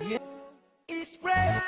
Yeah. It's red.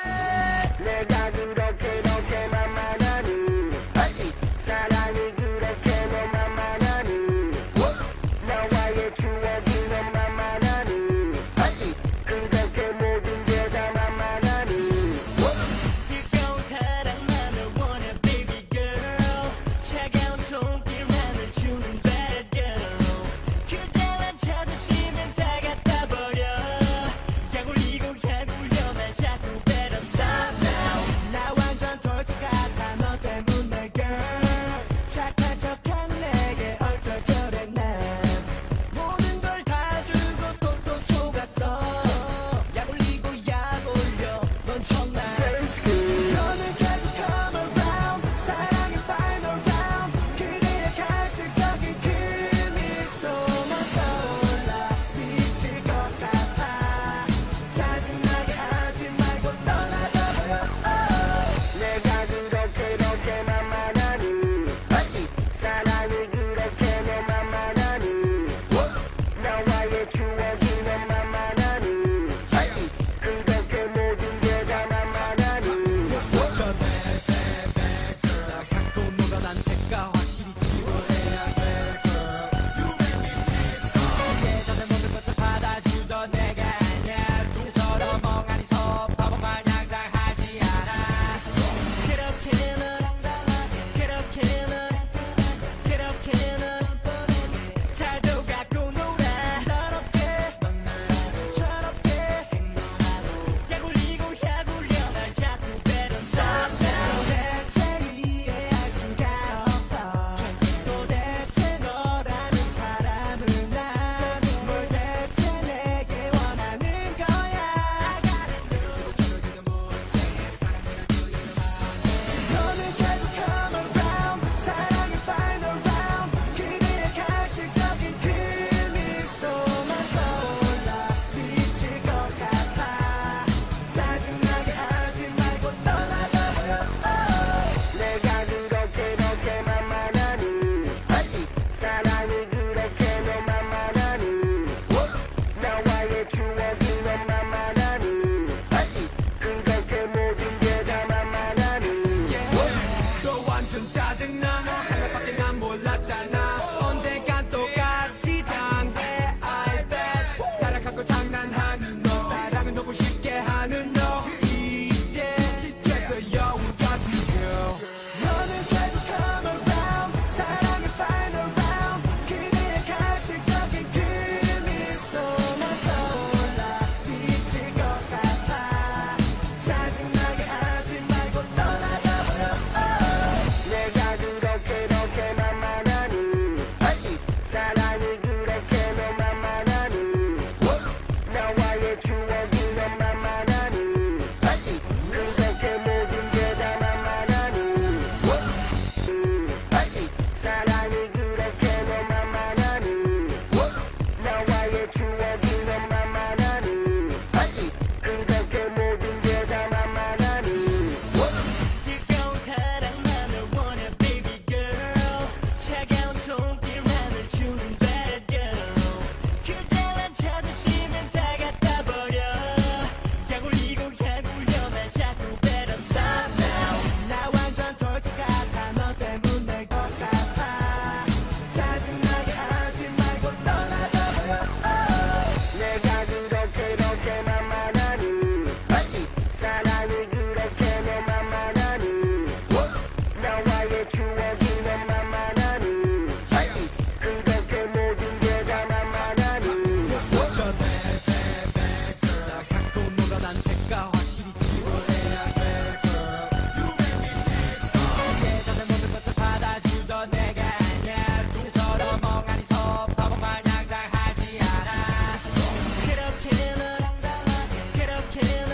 can